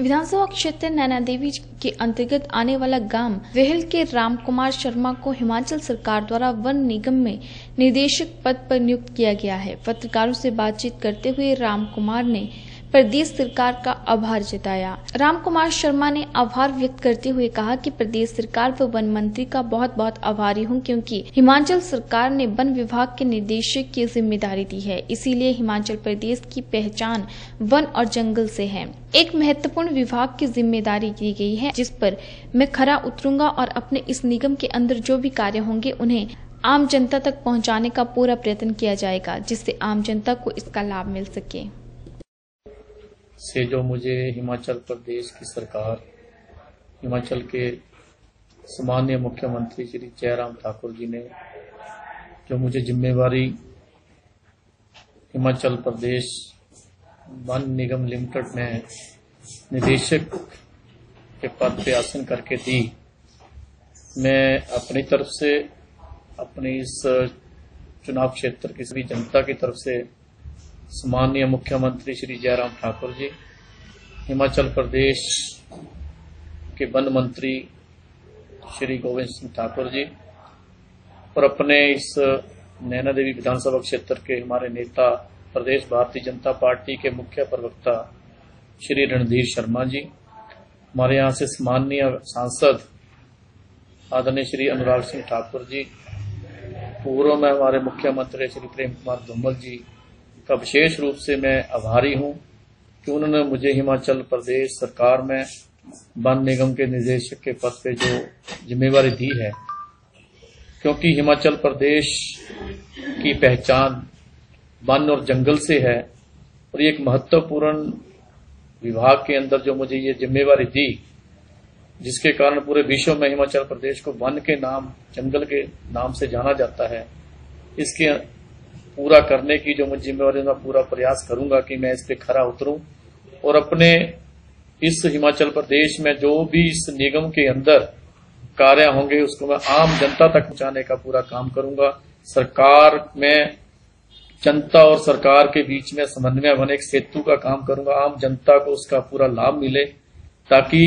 विधानसभा क्षेत्र नैना देवी के अंतर्गत आने वाला गाँव वेहल के राम कुमार शर्मा को हिमाचल सरकार द्वारा वन निगम में निदेशक पद पर नियुक्त किया गया है। पत्रकारों से बातचीत करते हुए राम कुमार ने प्रदेश सरकार का आभार जताया। राम कुमार शर्मा ने आभार व्यक्त करते हुए कहा कि प्रदेश सरकार व वन मंत्री का बहुत बहुत आभारी हूँ क्योंकि हिमाचल सरकार ने वन विभाग के निदेशक की ज़िम्मेदारी दी है। इसीलिए हिमाचल प्रदेश की पहचान वन और जंगल से है। एक महत्वपूर्ण विभाग की ज़िम्मेदारी दी गई है, जिस पर मैं खरा उतरूँगा और अपने इस निगम के अंदर जो भी कार्य होंगे उन्हें आम जनता तक पहुँचाने का पूरा प्रयत्न किया जाएगा, जिससे आम जनता को इसका लाभ मिल सके। से जो मुझे हिमाचल प्रदेश की सरकार, हिमाचल के सामान्य मुख्यमंत्री श्री जयराम ठाकुर जी ने, जो मुझे जिम्मेवारी हिमाचल प्रदेश वन निगम लिमिटेड में निदेशक के पद पे आसन करके दी, मैं अपनी तरफ़ से अपनी इस चुनाव क्षेत्र की सभी जनता की तरफ़ से सम्मानीय मुख्यमंत्री श्री जयराम ठाकुर जी, हिमाचल प्रदेश के वन मंत्री श्री गोविंद सिंह ठाकुर जी और अपने इस नैना देवी विधानसभा क्षेत्र के हमारे नेता, प्रदेश भारतीय जनता पार्टी के मुख्य प्रवक्ता श्री रणधीर शर्मा जी, हमारे यहाँ से सम्मानीय सांसद आदरणीय श्री अनुराग सिंह ठाकुर जी, पूर्व में हमारे मुख्यमंत्री श्री प्रेम कुमार धूमल जी का विशेष रूप से मैं आभारी हूँ कि उन्होंने मुझे हिमाचल प्रदेश सरकार में वन निगम के निदेशक के पद पे जो जिम्मेवारी दी है, क्योंकि हिमाचल प्रदेश की पहचान वन और जंगल से है और एक महत्वपूर्ण विभाग के अंदर जो मुझे ये जिम्मेवारी दी, जिसके कारण पूरे विश्व में हिमाचल प्रदेश को वन के नाम, जंगल के नाम से जाना जाता है। इसके पूरा करने की जो मुझे जिम्मेवारी मैं पूरा प्रयास करूँगा कि मैं इस पे खरा उतरूं और अपने इस हिमाचल प्रदेश में जो भी इस निगम के अंदर कार्य होंगे, उसको मैं आम जनता तक पहुँचाने का पूरा काम करूँगा। सरकार में, जनता और सरकार के बीच में समन्वय बने, एक सेतु का काम करूँगा। आम जनता को उसका पूरा लाभ मिले ताकि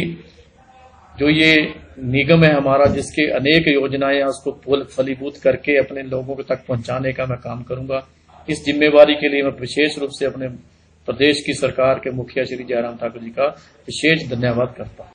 जो ये निगम है हमारा, जिसके अनेक योजनाएँ उसको फलीभूत करके अपने लोगों तक पहुँचाने का मैं काम करूँगा। इस जिम्मेवारी के लिए मैं विशेष रूप से अपने प्रदेश की सरकार के मुखिया श्री जयराम ठाकुर जी का विशेष धन्यवाद करता हूँ।